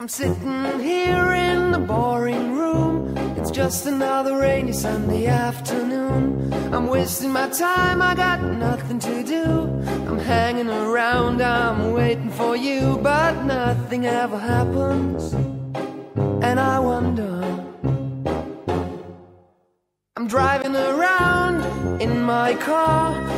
I'm sitting here in the boring room. It's just another rainy Sunday afternoon. I'm wasting my time, I got nothing to do. I'm hanging around, I'm waiting for you, but nothing ever happens. And I wonder. I'm driving around in my car.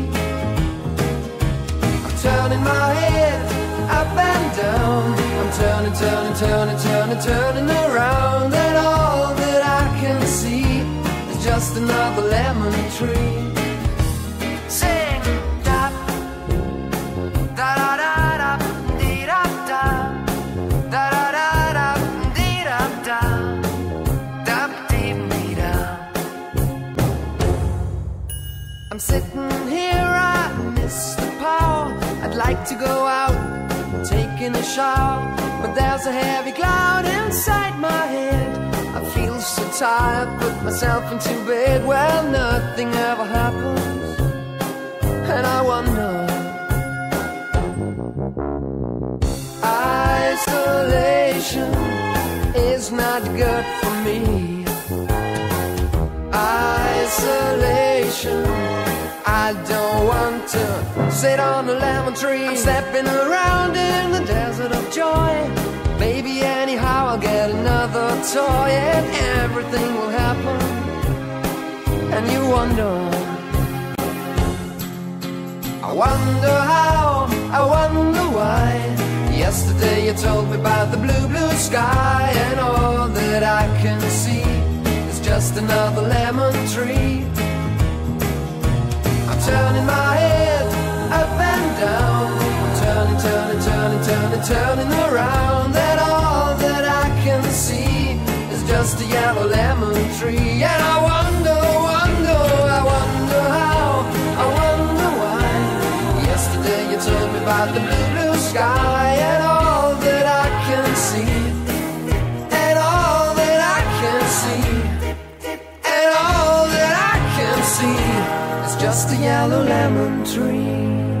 Turning, turning, turning, turning, around, and all that I can see is just another lemon tree. Sing, da, da da da. I'm sitting here, I miss the power. I'd like to go out, taking a shower, but there's a heavy cloud inside my head. I feel so tired, put myself into bed. Well, nothing ever happens, and I wonder. Isolation is not good for me. Isolation. I don't want to sit on a lemon tree. I'm stepping around in the desert of joy. Maybe anyhow I'll get another toy and everything will happen. And you wonder. I wonder how, I wonder why. Yesterday you told me about the blue, blue sky, and all that I can see is just another lemon tree. About the blue, blue sky. And all that I can see, and all that I can see, and all that I can see is just a yellow lemon tree.